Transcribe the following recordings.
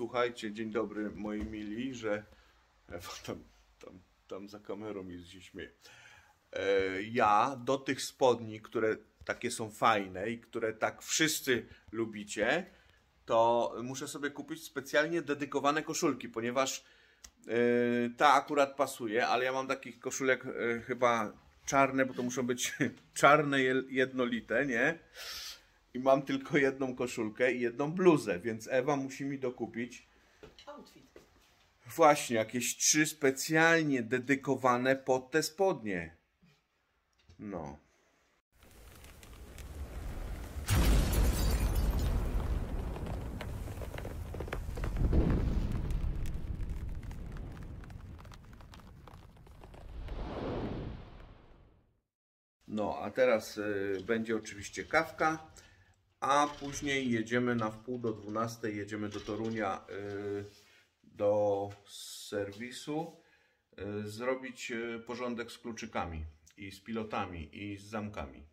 słuchajcie, dzień dobry moi mili, że Ewa tam, tam, tam za kamerą jest się śmieje. E, ja do tych spodni, które takie są fajne i które tak wszyscy lubicie, to muszę sobie kupić specjalnie dedykowane koszulki, ponieważ e, ta akurat pasuje, ale ja mam takich koszulek e, chyba czarne, bo to muszą być czarne je- jednolite, nie? I mam tylko jedną koszulkę i jedną bluzę, więc Ewa musi mi dokupić Outfit. właśnie jakieś trzy specjalnie dedykowane pod te spodnie. No. No, a teraz y, będzie oczywiście kawka, a później jedziemy na wpół do 12, jedziemy do Torunia y, do serwisu y, zrobić y, porządek z kluczykami i z pilotami i z zamkami.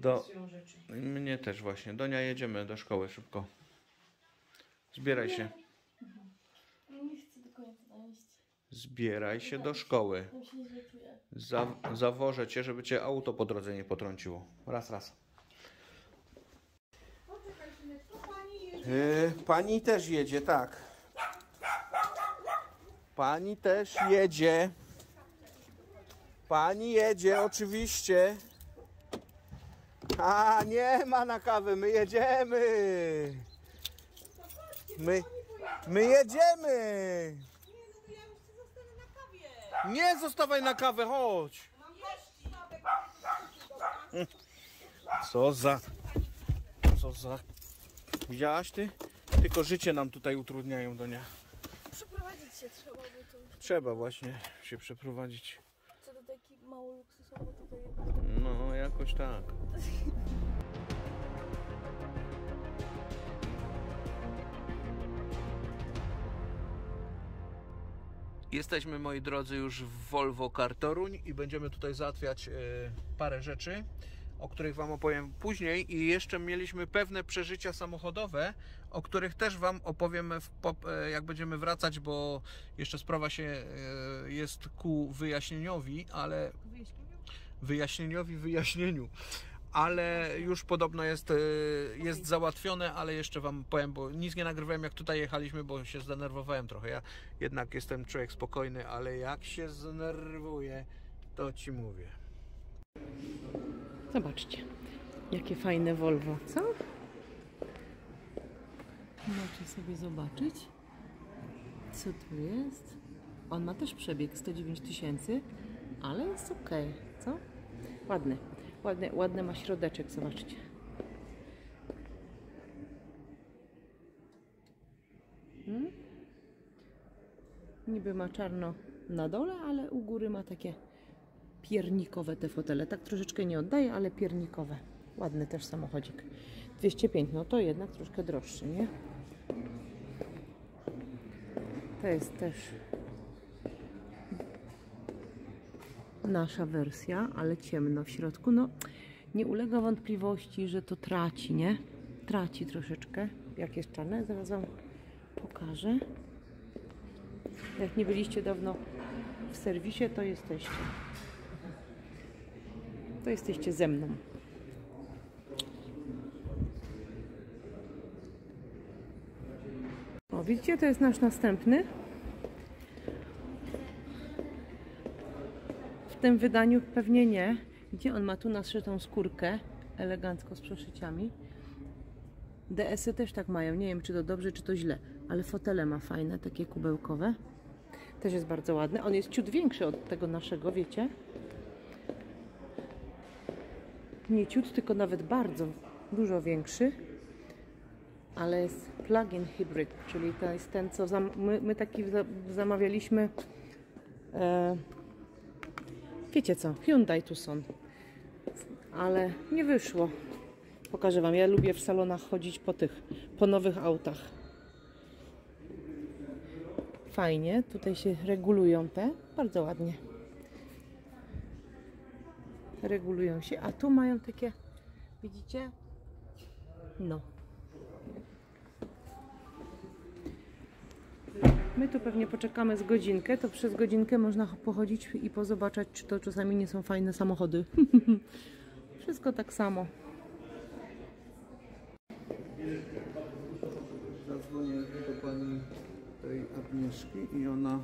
Do-. Mnie też właśnie. Donia, jedziemy do szkoły szybko. Zbieraj się. Nie chcę do końca dojść. Zbieraj się do szkoły. Tam się źle czuję. Za, zawożę cię, żeby cię auto po drodze nie potrąciło. Raz, raz. Yy, pani też jedzie, tak. Pani też jedzie. Pani jedzie, oczywiście. A, nie ma na kawę, my jedziemy. My, my jedziemy. Nie zostawaj na kawę, chodź. Co za... Co za... Widziałaś ty? Tylko życie nam tutaj utrudniają, Donia. Przeprowadzić się trzeba, bo to Trzeba właśnie się przeprowadzić. Taki mało luksusowo tutaj. No, jakoś tak. Jesteśmy, moi drodzy, już w Volvo Kartoruń i będziemy tutaj załatwiać e, parę rzeczy, o których Wam opowiem później. I jeszcze mieliśmy pewne przeżycia samochodowe, o których też Wam opowiem, e, jak będziemy wracać, bo jeszcze sprawa się e, jest ku wyjaśnieniowi, ale wyjaśnieniowi wyjaśnieniu. Ale już podobno jest, e, jest załatwione, ale jeszcze Wam powiem, bo nic nie nagrywałem jak tutaj jechaliśmy, bo się zdenerwowałem trochę. Ja jednak jestem człowiek spokojny, ale jak się zdenerwuję, to Ci mówię. Zobaczcie, jakie fajne Volvo, co? Możecie sobie zobaczyć, co tu jest. On ma też przebieg 109 tysięcy, ale jest ok, co? Ładny, ładny, ładny ma środeczek, zobaczcie. Hmm? Niby ma czarno na dole, ale u góry ma takie Piernikowe te fotele. Tak troszeczkę nie oddaje, ale piernikowe. Ładny też samochodzik. 205, no to jednak troszkę droższy, nie? To jest też nasza wersja, ale ciemno w środku. No, nie ulega wątpliwości, że to traci, nie? Traci troszeczkę. Jak jest czarne, zaraz Wam pokażę. Jak nie byliście dawno w serwisie, to jesteście. To jesteście ze mną. O, widzicie, to jest nasz następny. W tym wydaniu pewnie nie. Gdzie on ma tu naszytą skórkę, elegancko z przeszyciami. DS-y też tak mają. Nie wiem, czy to dobrze, czy to źle, ale fotele ma fajne, takie kubełkowe. Też jest bardzo ładny. On jest ciut większy od tego naszego, wiecie? Nie ciut, tylko nawet bardzo, dużo większy. Ale jest plug-in hybrid, czyli to jest ten, co zam my, my taki za zamawialiśmy. E wiecie co? Hyundai Tucson. Ale nie wyszło. Pokażę Wam. Ja lubię w salonach chodzić po tych, po nowych autach. Fajnie. Tutaj się regulują te. Bardzo ładnie. Regulują się. A tu mają takie, widzicie? No. My tu pewnie poczekamy z godzinkę, to przez godzinkę można pochodzić i pozobaczać, czy to czasami nie są fajne samochody. Wszystko tak samo. Zadzwonię do pani tej Agnieszki i ona,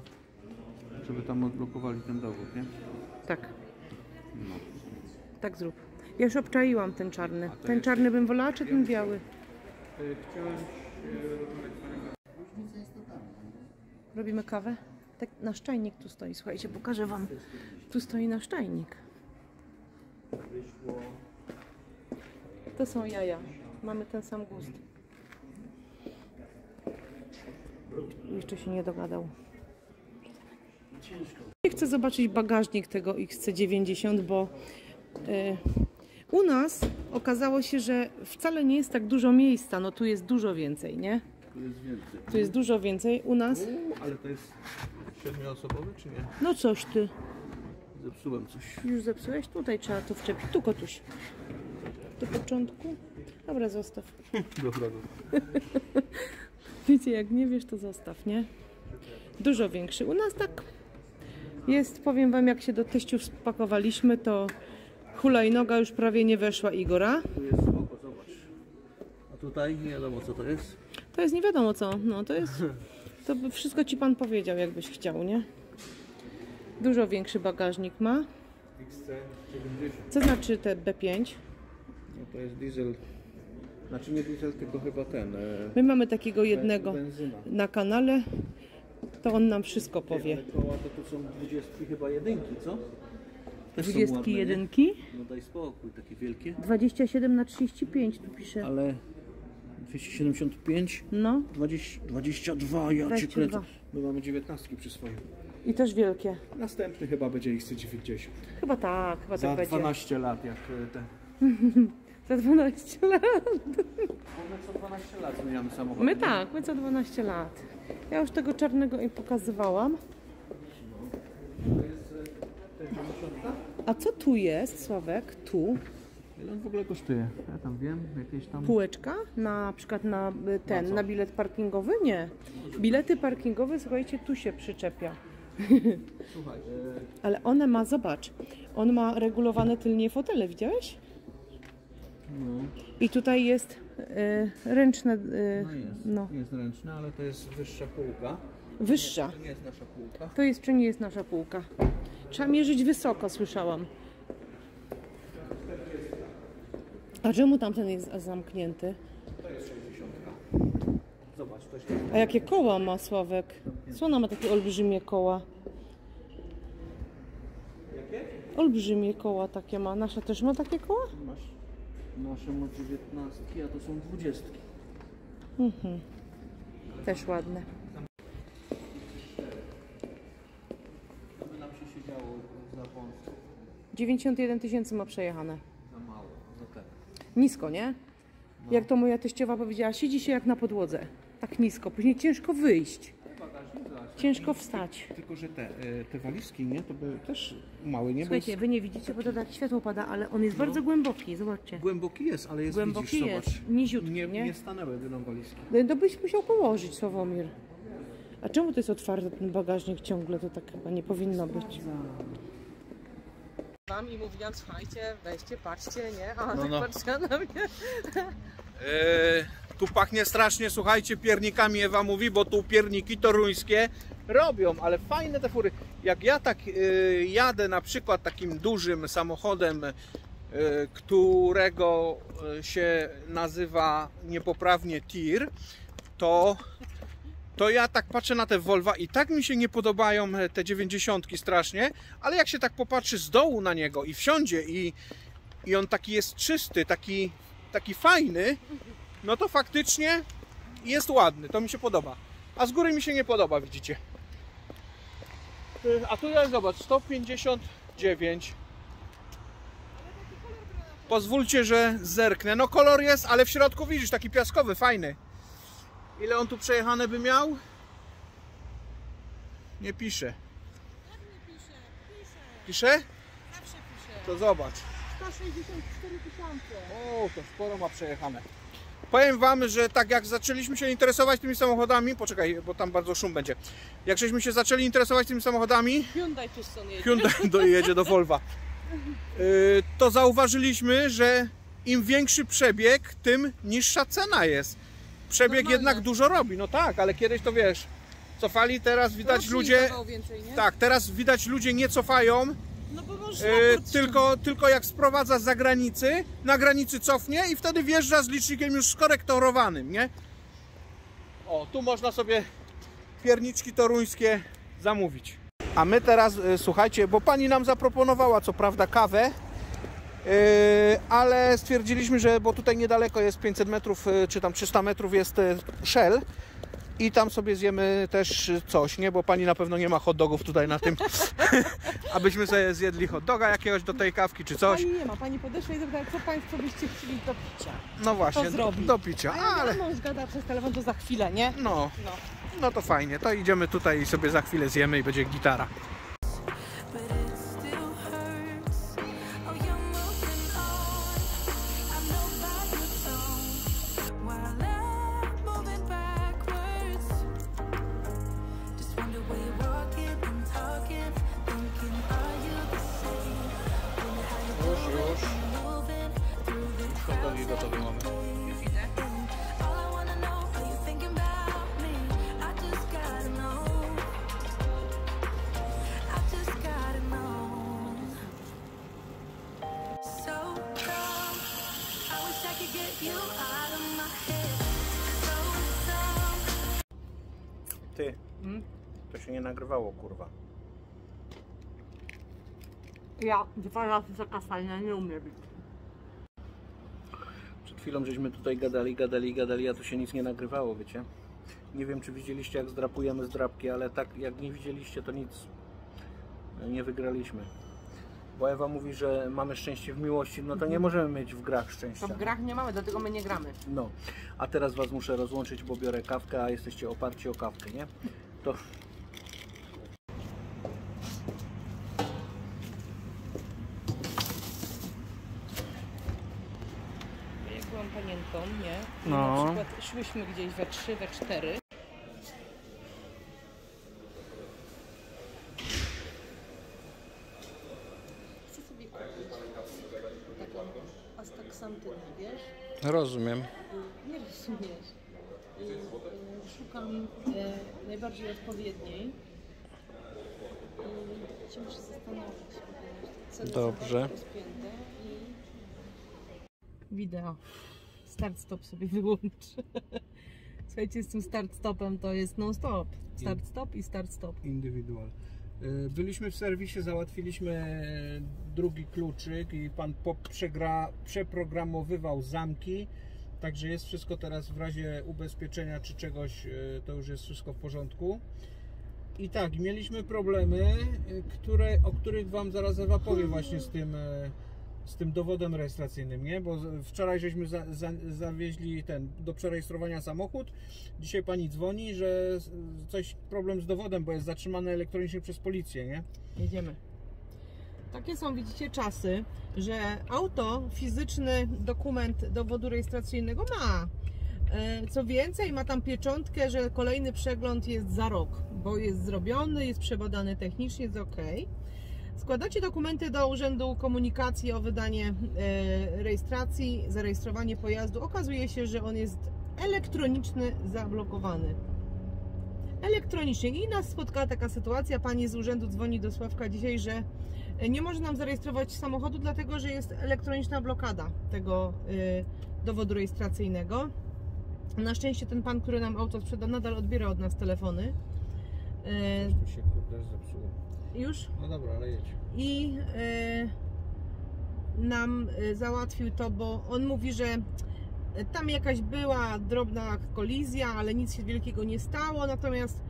żeby tam odblokowali ten dowód, nie? Tak. Tak zrób. Ja już obczaiłam ten czarny. Ten czarny bym wolała, czy ten biały? Chciałem Robimy kawę? Tak, nasz czajnik tu stoi. Słuchajcie, pokażę Wam. Tu stoi nasz czajnik. To są jaja. Mamy ten sam gust. Jeszcze się nie dogadał. Chcę zobaczyć bagażnik tego XC90, bo u nas okazało się, że wcale nie jest tak dużo miejsca. No tu jest dużo więcej, nie? Tu jest więcej. Tu jest dużo więcej. U nas, Uuu, ale to jest siedmioosobowy czy nie? no coś ty. Zepsułem coś. Już zepsułeś? Tutaj trzeba to wczepić. Tu kotuś. Do początku? Dobra, zostaw. Dobra, dobra. Wiecie, jak nie wiesz, to zostaw, nie? Dużo większy. U nas tak jest, powiem wam, jak się do teściów spakowaliśmy, to hulajnoga już prawie nie weszła Igora. Tu jest spoko, zobacz. A tutaj nie wiadomo co to jest. To jest nie wiadomo co. No to jest. To by wszystko ci pan powiedział, jakbyś chciał, nie? Dużo większy bagażnik ma. XC70. Co znaczy te B5? No to jest diesel. Znaczy nie diesel, tylko chyba ten. E, My mamy takiego jednego Benzyna. na kanale. To on nam wszystko powie. koła to tu są dwudziestki chyba jedynki, co? Też są Dwudziestki ładne, nie? jedynki. No daj spokój, takie wielkie. 27 na 35 tu pisze. Ale 275, No 20, 22, ja cię 22. kręcę. My mamy 19 przy swoim. i też wielkie. Następny chyba będzie XC90. Chyba tak, chyba Za tak będzie. 12 lat jak e, te. Za 12 lat. One co 12 lat zmieniamy samochód. My tak, my co 12 lat. Ja już tego czarnego im pokazywałam. A co tu jest, Sławek? Tu Ile on w ogóle kosztuje? Ja tam wiem, jakieś tam. półeczka na przykład na y, ten, na bilet parkingowy? Nie. Bilety parkingowe, słuchajcie, tu się przyczepia. Słuchaj, e, Ale one ma, zobacz, on ma regulowane tylnie fotele, widziałeś? no, I tutaj jest y, ręczne, y, no jest. no, Jest ręczny, ale to jest wyższa półka. wyższa. To nie jest nasza półka. To jest czy nie jest nasza półka? Trzeba mierzyć wysoko, słyszałam. A czemu tamten jest zamknięty? Zobacz, to się. A jakie koła ma Sławek? Co ona ma takie olbrzymie koła? Jakie? Olbrzymie koła takie ma. Nasza też ma takie koła? Masz. Nasze ma 19, a to są 20. Mhm. Też ładne. To by nam się siedziało za wąsko. 91 tysięcy ma przejechane. Za mało, za ten. Nisko, nie? Jak to moja teściowa powiedziała, siedzi się jak na podłodze. Tak nisko, później ciężko wyjść. Ciężko wstać. Tylko, że te, e, te walizki, nie, to by też małe, nie? Słuchajcie, jest wy nie widzicie, bo to tak światło pada, ale on jest bardzo głęboki, zobaczcie. głęboki jest, ale jest Głęboki widzisz, jest, zobacz. niziutki, nie, nie? nie stanęły będą walizki. No to byś musiał położyć, Sławomir. A czemu to jest otwarty ten bagażnik ciągle? To tak chyba nie powinno być. Wam i mówiłam, słuchajcie, weźcie, patrzcie, nie? A No, tak no. patrzyła na mnie. E, tu pachnie strasznie, słuchajcie, piernikami Ewa mówi, bo tu pierniki toruńskie robią, ale fajne te fury. Jak ja tak e, jadę na przykład takim dużym samochodem, e, którego się nazywa niepoprawnie tir, to, to ja tak patrzę na te Volva i tak mi się nie podobają e, te 90 strasznie, ale jak się tak popatrzy z dołu na niego i wsiądzie i, i on taki jest czysty, taki, taki fajny, no to faktycznie jest ładny, to mi się podoba. A z góry mi się nie podoba, widzicie. Y, A tu jest, zobacz, 159. Pozwólcie, że zerknę. No kolor jest, ale w środku widzisz, taki piaskowy, fajny. Ile on tu przejechane by miał? Nie pisze. Pisze? To zobacz. 164 tysiące. O, to sporo ma przejechane. Powiem Wam, że tak jak zaczęliśmy się interesować tymi samochodami, poczekaj, bo tam bardzo szum będzie. Jak żeśmy się zaczęli interesować tymi samochodami, Hyundai Tucson jedzie. Hyundai dojedzie do Volva, yy, to zauważyliśmy, że im większy przebieg, tym niższa cena jest. Przebieg Normalne. jednak dużo robi, no tak, ale kiedyś to wiesz, cofali, teraz widać Rocznik ludzie, więcej, nie? tak, teraz widać ludzie nie cofają, No bo można pod- tylko, tylko jak sprowadza z zagranicy, na granicy cofnie i wtedy wjeżdża z licznikiem już skorektorowanym, nie? O, tu można sobie pierniczki toruńskie zamówić. A my teraz, e, słuchajcie, bo pani nam zaproponowała co prawda kawę, ale stwierdziliśmy, że bo tutaj niedaleko jest 500 metrów, e, czy tam 300 metrów jest e, Shell i tam sobie zjemy też coś, nie? Bo pani na pewno nie ma hot dogów tutaj na tym, abyśmy sobie zjedli hot doga jakiegoś do tej kawki czy coś. Pani nie ma, pani podeszła i zapytała, co państwo byście chcieli do picia. No właśnie, do, do picia, A ja ale... mąż gada przez telefon, to za chwilę, nie? no, No. no to fajnie, to idziemy tutaj i sobie za chwilę zjemy i będzie gitara. Mm? to się nie nagrywało, kurwa. Ja dwa razy taka fajna nie umiem być. Przed chwilą żeśmy tutaj gadali, gadali, gadali, a tu się nic nie nagrywało, wiecie. Nie wiem, czy widzieliście, jak zdrapujemy zdrapki, ale tak, jak nie widzieliście, to nic nie wygraliśmy. Bo Ewa mówi, że mamy szczęście w miłości, no to nie możemy mieć w grach To szczęścia. w grach nie mamy, dlatego my nie gramy. No, a teraz Was muszę rozłączyć, bo biorę kawkę, a jesteście oparci o kawkę, nie? To Jak byłam panienką, nie? No. Na przykład szłyśmy gdzieś we trzy, we cztery. Chcę sobie kupić taką astaksantynę, wiesz? rozumiem. Nie rozumiesz. Y, y, Szukam e, najbardziej odpowiedniej. Y, Się muszę zastanowić. ceny Dobrze. i... Wideo. Start stop sobie wyłączę. Słuchajcie, z tym start stopem to jest non stop. Start stop i start stop. Indywidual. Y, Byliśmy w serwisie, załatwiliśmy drugi kluczyk i pan przegra, przeprogramowywał zamki. Także jest wszystko teraz w razie ubezpieczenia czy czegoś, y, to już jest wszystko w porządku. I tak, mieliśmy problemy, y, które, o których Wam zaraz Ewa powie właśnie z tym, e, z tym dowodem rejestracyjnym, nie? Bo wczoraj żeśmy za, za, zawieźli ten, do przerejestrowania samochód. Dzisiaj Pani dzwoni, że coś, problem z dowodem, bo jest zatrzymany elektronicznie przez policję, nie? Jedziemy. Takie są, widzicie, czasy, że auto, fizyczny dokument dowodu rejestracyjnego ma. E, Co więcej, ma tam pieczątkę, że kolejny przegląd jest za rok, bo jest zrobiony, jest przebadany technicznie, jest ok. Składacie dokumenty do Urzędu Komunikacji o wydanie e, rejestracji, zarejestrowanie pojazdu. Okazuje się, że on jest elektroniczny, zablokowany elektronicznie. I nas spotkała taka sytuacja, pani z urzędu dzwoni do Sławka dzisiaj, że nie może nam zarejestrować samochodu, dlatego że jest elektroniczna blokada tego y, dowodu rejestracyjnego. Na szczęście ten pan, który nam auto sprzeda, nadal odbiera od nas telefony. Y, Tu się kurde zepsuło. już No dobra, ale jedź. i nam załatwił to, bo on mówi, że tam jakaś była drobna kolizja, ale nic się wielkiego nie stało, natomiast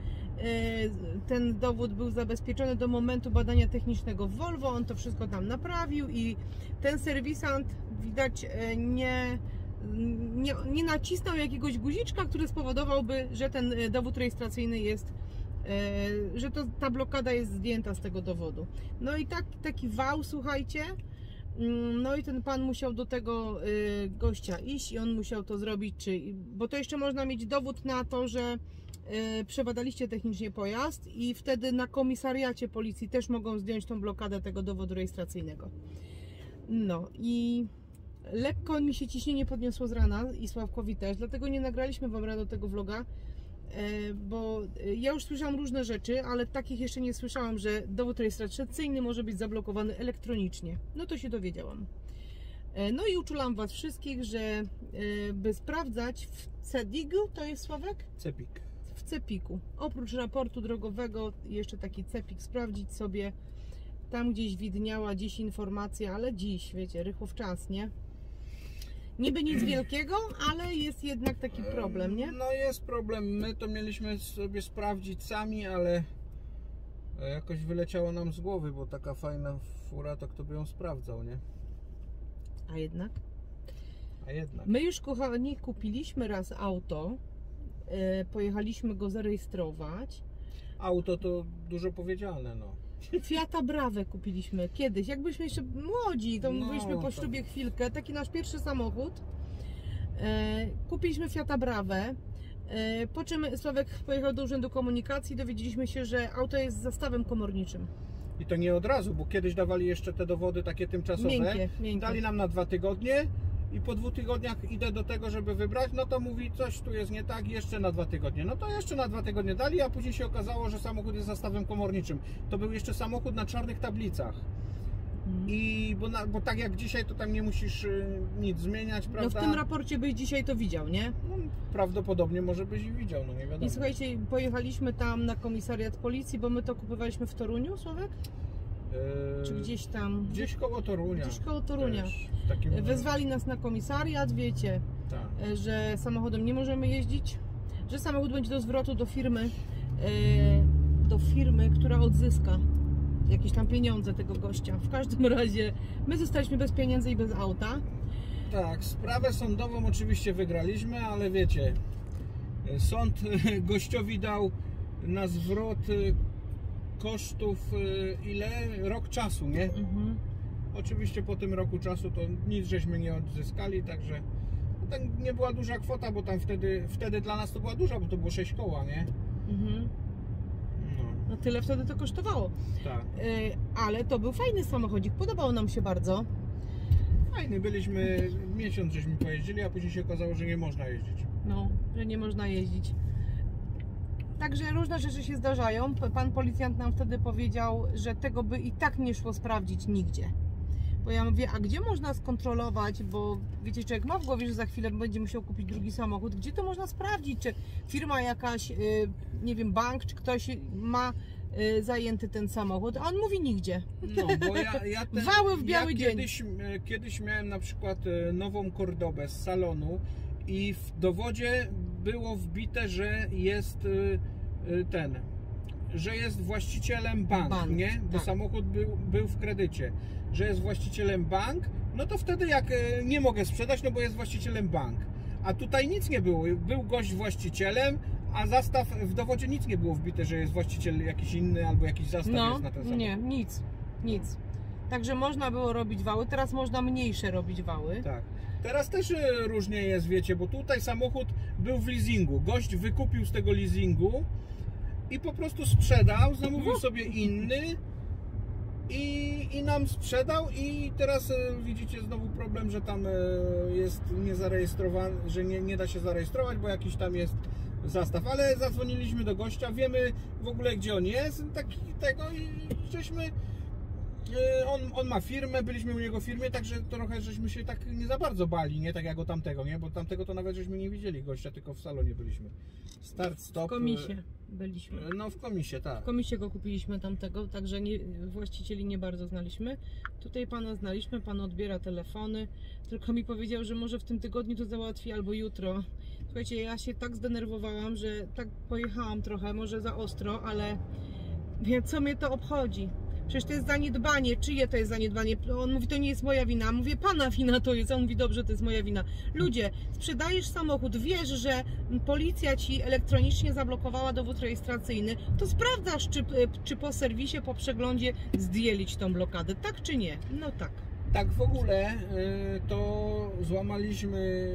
ten dowód był zabezpieczony do momentu badania technicznego w Volvo, on to wszystko tam naprawił i ten serwisant widać y, nie, nie, nie nacisnął jakiegoś guziczka, który spowodowałby, że ten y, dowód rejestracyjny jest że to, ta blokada jest zdjęta z tego dowodu. No i tak, taki wał, słuchajcie. Mm, No i ten pan musiał do tego y, gościa iść i on musiał to zrobić, czy, bo to jeszcze można mieć dowód na to, że y, przebadaliście technicznie pojazd i wtedy na komisariacie policji też mogą zdjąć tą blokadę tego dowodu rejestracyjnego. No i lekko mi się ciśnienie podniosło z rana i Sławkowi też, dlatego nie nagraliśmy Wam rado tego vloga, e, bo e, ja już słyszałam różne rzeczy, ale takich jeszcze nie słyszałam, że dowód rejestracyjny może być zablokowany elektronicznie. No to się dowiedziałam. E, No i uczulam Was wszystkich, że by sprawdzać w CEDIG, to jest Sławek? Cepik. Cepiku. Oprócz raportu drogowego, jeszcze taki Cepik sprawdzić sobie. Tam gdzieś widniała dziś informacja, ale dziś, wiecie, rychło w czas, nie? Niby nic wielkiego, ale jest jednak taki problem, nie? No jest problem. My to mieliśmy sobie sprawdzić sami, ale e, jakoś wyleciało nam z głowy, bo taka fajna fura, to kto by ją sprawdzał, nie? A jednak. A jednak. My już, kochani, kupiliśmy raz auto, pojechaliśmy go zarejestrować. Auto to dużo powiedziane, no. Fiata Brawę kupiliśmy kiedyś, jak byliśmy jeszcze młodzi, to No, byliśmy po ślubie chwilkę, taki nasz pierwszy samochód. E, kupiliśmy Fiata Brawę, e, po czym Sławek pojechał do Urzędu Komunikacji dowiedzieliśmy się, że auto jest zastawem komorniczym. I to nie od razu, bo kiedyś dawali jeszcze te dowody takie tymczasowe. Miękkie, miękkie. Dali nam na dwa tygodnie i po dwóch tygodniach idę do tego, żeby wybrać, no to mówi coś tu jest nie tak, jeszcze na dwa tygodnie. No to jeszcze na dwa tygodnie dali, a później się okazało, że samochód jest zastawem komorniczym. To był jeszcze samochód na czarnych tablicach. Mhm. I bo, na, bo tak jak dzisiaj, to tam nie musisz y, nic zmieniać, No w prawda? tym raporcie byś dzisiaj to widział, nie? no, prawdopodobnie może byś i widział, no nie wiadomo. I słuchajcie, pojechaliśmy tam na komisariat policji, bo my to kupowaliśmy w Toruniu, Sławek? Yy, Czy gdzieś tam? Gdzieś koło Torunia. Gdzieś koło Torunia. Też, takim, Wezwali nas na komisariat, wiecie, Tak. e, że samochodem nie możemy jeździć, że samochód będzie do zwrotu do firmy, e, do firmy, która odzyska jakieś tam pieniądze tego gościa. W każdym razie my zostaliśmy bez pieniędzy i bez auta. Tak, sprawę sądową oczywiście wygraliśmy, ale wiecie, sąd gościowi dał na zwrot kosztów y, ile? Rok czasu, nie? Mhm. Oczywiście po tym roku czasu to nic żeśmy nie odzyskali, także to nie była duża kwota, bo tam wtedy, wtedy dla nas to była duża, bo to było 6 koła, nie? Mhm. No, No tyle wtedy to kosztowało. tak. E, ale to był fajny samochodzik, podobał nam się bardzo. Fajny, byliśmy, miesiąc żeśmy pojeździli, a później się okazało, że nie można jeździć. No, że nie można jeździć. Także różne rzeczy się zdarzają. Pan policjant nam wtedy powiedział, że tego by i tak nie szło sprawdzić nigdzie. Bo ja mówię, a gdzie można skontrolować, bo wiecie, człowiek ma w głowie, że za chwilę będzie musiał kupić drugi samochód. Gdzie to można sprawdzić? Czy firma jakaś, y, nie wiem, bank, czy ktoś ma y, zajęty ten samochód? A on mówi nigdzie. No, bo ja, ja ten, Wały w biały ja dzień. Kiedyś, e, kiedyś miałem na przykład nową Cordobę z salonu i w dowodzie było wbite, że jest e, e, ten, że jest właścicielem bank, Bank, nie? Bo tak. samochód był, był w kredycie. Że jest właścicielem bank, no to wtedy jak e, nie mogę sprzedać, no bo jest właścicielem bank. A tutaj nic nie było. Był gość właścicielem, a zastaw w dowodzie nic nie było wbite, że jest właściciel jakiś inny albo jakiś zastaw No, jest na ten samochód. nie, nic, nic. Także można było robić wały, teraz można mniejsze robić wały. Tak. Teraz też e, różnie jest, wiecie, bo tutaj samochód był w leasingu. Gość wykupił z tego leasingu i po prostu sprzedał, zamówił Mhm. sobie inny i, i nam sprzedał i teraz e, widzicie znowu problem, że tam e, jest niezarejestrowany, że nie, nie da się zarejestrować, bo jakiś tam jest zastaw, ale zadzwoniliśmy do gościa, wiemy w ogóle gdzie on jest, taki tego i żeśmy On, on ma firmę, byliśmy u niego w firmie, także trochę żeśmy się tak nie za bardzo bali, nie tak jak o tamtego, nie? Bo tamtego to nawet żeśmy nie widzieli gościa, tylko w salonie byliśmy. Start, stop. W komisie byliśmy. e, No w komisie, tak. W komisie go kupiliśmy tamtego, także nie, właścicieli nie bardzo znaliśmy. Tutaj pana znaliśmy, pan odbiera telefony, tylko mi powiedział, że może w tym tygodniu to załatwi albo jutro. Słuchajcie, ja się tak zdenerwowałam, że tak pojechałam trochę, może za ostro, ale wie, co mnie to obchodzi? Przecież to jest zaniedbanie. Czyje to jest zaniedbanie? On mówi, to nie jest moja wina. Mówię, pana wina to jest. On mówi, dobrze, to jest moja wina. Ludzie, sprzedajesz samochód, wiesz, że policja ci elektronicznie zablokowała dowód rejestracyjny, to sprawdzasz, czy, czy po serwisie, po przeglądzie zdjęli tą blokadę. Tak czy nie? No tak. Tak w ogóle y, to złamaliśmy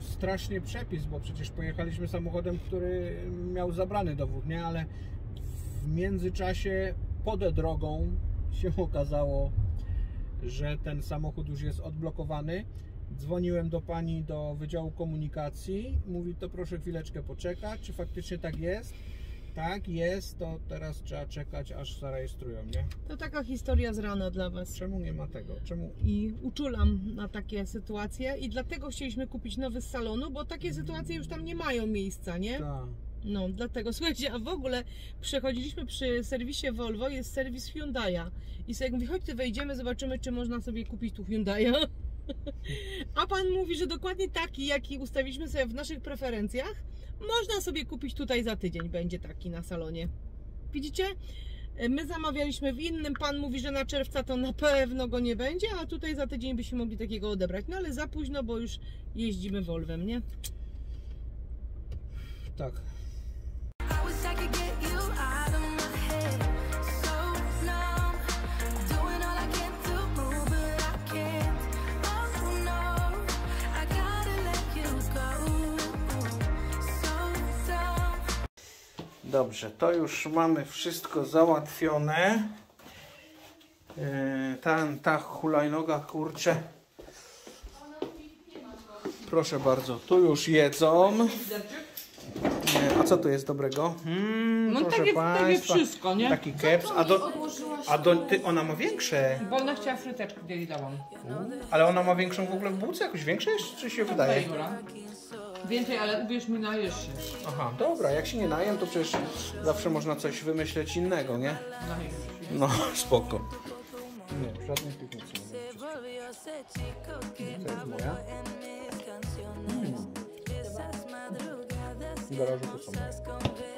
strasznie przepis, bo przecież pojechaliśmy samochodem, który miał zabrany dowód, nie? Ale w międzyczasie pod drogą się okazało, że ten samochód już jest odblokowany. Dzwoniłem do pani do Wydziału Komunikacji. Mówi, to proszę chwileczkę poczekać, czy faktycznie tak jest. Tak jest, to teraz trzeba czekać, aż zarejestrują, nie? To taka historia z rana dla Was. Czemu nie ma tego? Czemu I uczulam na takie sytuacje i dlatego chcieliśmy kupić nowy z salonu, bo takie sytuacje już tam nie mają miejsca, nie? Tak. No, dlatego. Słuchajcie, a w ogóle przechodziliśmy przy serwisie Volvo, jest serwis Hyundai'a. I sobie mówi, chodź, ty wejdziemy, zobaczymy, czy można sobie kupić tu Hyundai'a. A pan mówi, że dokładnie taki, jaki ustawiliśmy sobie w naszych preferencjach, można sobie kupić tutaj za tydzień, będzie taki na salonie. Widzicie? My zamawialiśmy w innym, pan mówi, że na czerwca to na pewno go nie będzie, a tutaj za tydzień byśmy mogli takiego odebrać. No ale za późno, bo już jeździmy Volvem, nie? Tak. Dobrze, to już mamy wszystko załatwione. Yy, Ta, ta hulajnoga, kurczę. Proszę bardzo, tu już jedzą. Nie, A co tu jest dobrego? Mm, No proszę takie, wszystko, nie? Taki keps, a do, a do, ty, ona ma większe, Bo ona chciała fryteczki, gdzie jej dałam. ale ona ma większą w ogóle w bułce, jakoś większe jest, czy się wydaje? Więcej, ale uwierz mi, najesz się. Aha, dobra, jak się nie najem, to przecież zawsze można coś wymyśleć innego, nie? No, spoko. Nie, żadnych tych nic nie To jest moja. madrugadas W garażu to są moje.